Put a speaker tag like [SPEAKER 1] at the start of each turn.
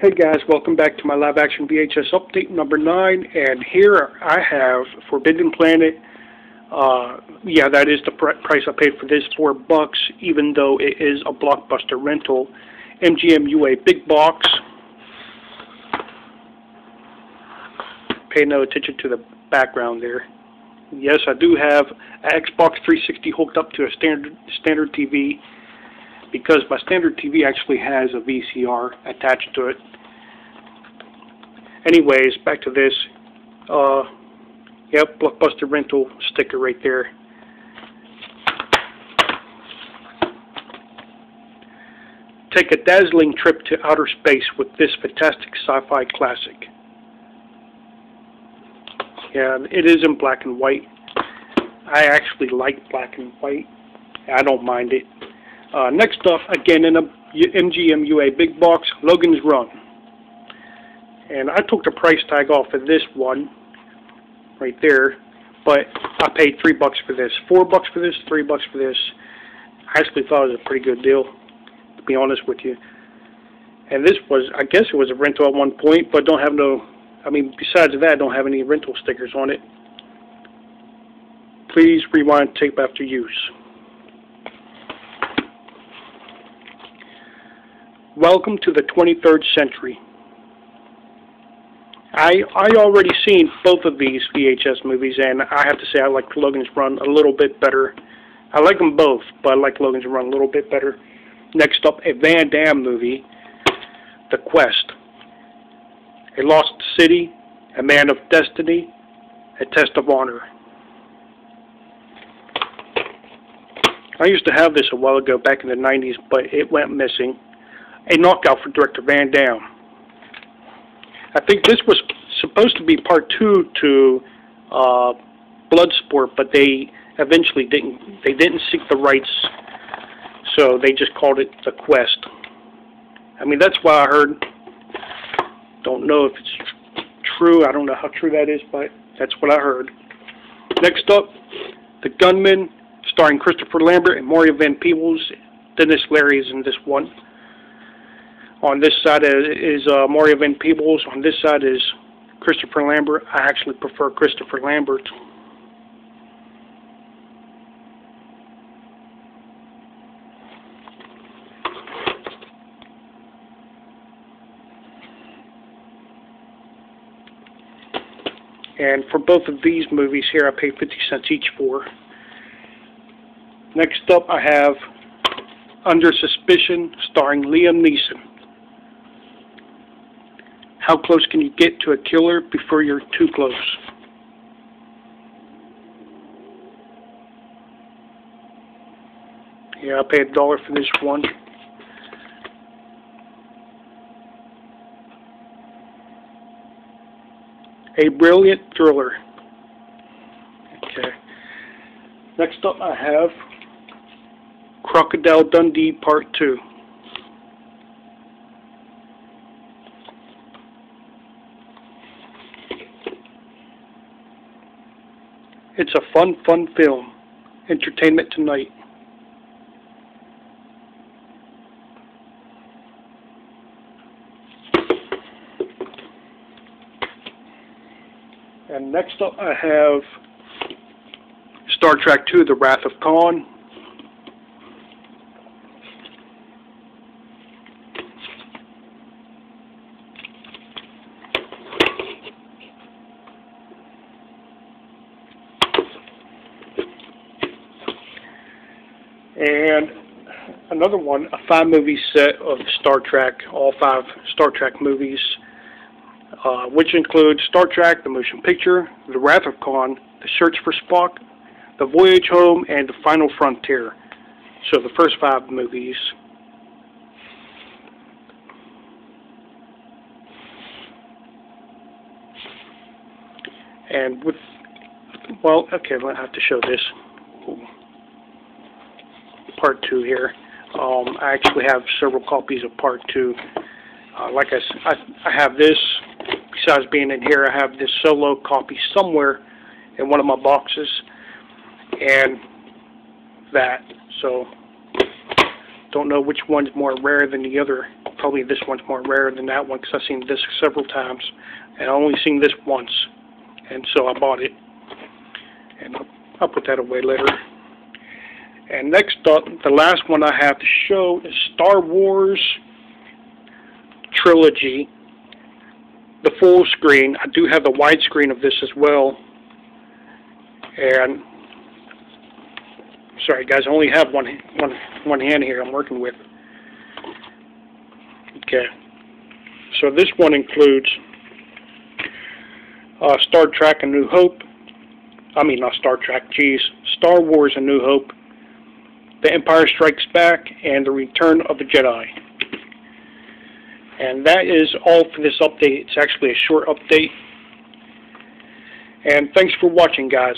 [SPEAKER 1] Hey guys, welcome back to my live action VHS update number 9 and here I have Forbidden Planet. Uh, yeah, that is the pr price I paid for this, 4 bucks, even though it is a blockbuster rental. MGM UA big box. Pay no attention to the background there. Yes, I do have an Xbox 360 hooked up to a standard standard TV because my standard TV actually has a VCR attached to it. Anyways, back to this. Uh, yep, Blockbuster rental sticker right there. Take a dazzling trip to outer space with this fantastic sci-fi classic. Yeah, it is in black and white. I actually like black and white. I don't mind it. Uh, next up, again in a MGM UA big box, Logan's Run. And I took the price tag off of this one, right there, but I paid three bucks for this. Four bucks for this, three bucks for this. I actually thought it was a pretty good deal, to be honest with you. And this was, I guess it was a rental at one point, but don't have no, I mean, besides that, don't have any rental stickers on it. Please rewind tape after use. Welcome to the 23rd century. I I already seen both of these VHS movies, and I have to say I like Logan's Run a little bit better. I like them both, but I like Logan's Run a little bit better. Next up, a Van Damme movie, The Quest. A Lost City, A Man of Destiny, A Test of Honor. I used to have this a while ago back in the 90s, but it went missing a knockout for director Van Damme. I think this was supposed to be part two to uh, Bloodsport, but they eventually didn't. They didn't seek the rights, so they just called it The Quest. I mean, that's what I heard. Don't know if it's true. I don't know how true that is, but that's what I heard. Next up, The Gunman, starring Christopher Lambert and Mario Van Peebles. Denis Leary is in this one. On this side is uh, Mario Van Peebles. On this side is Christopher Lambert. I actually prefer Christopher Lambert. And for both of these movies here, I paid 50 cents each for. Next up, I have Under Suspicion, starring Liam Neeson. How close can you get to a killer before you're too close? Yeah, I paid a dollar for this one. A brilliant thriller. Okay. Next up I have Crocodile Dundee Part 2. It's a fun, fun film. Entertainment tonight. And next up I have Star Trek II, The Wrath of Khan. And another one, a five movie set of Star Trek, all five Star Trek movies, uh, which include Star Trek, the motion picture, The Wrath of Khan, The Search for Spock, The Voyage Home, and The Final Frontier. So the first five movies. And with, well, okay, I have to show this part two here. Um, I actually have several copies of part two. Uh, like I, I, I have this, besides being in here, I have this solo copy somewhere in one of my boxes, and that. So, don't know which one's more rare than the other. probably this one's more rare than that one because I've seen this several times, and I only seen this once, and so I bought it. And I'll, I'll put that away later. And next up, the last one I have to show is Star Wars Trilogy, the full screen. I do have the widescreen of this as well. And sorry guys, I only have one one one hand here I'm working with. Okay. So this one includes uh, Star Trek A New Hope. I mean, not Star Trek, geez. Star Wars A New Hope. The Empire Strikes Back, and The Return of the Jedi. And that is all for this update. It's actually a short update. And thanks for watching, guys.